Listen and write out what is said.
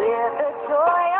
Share the joy of